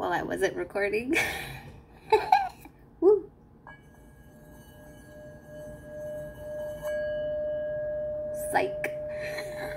while I wasn't recording. Psych.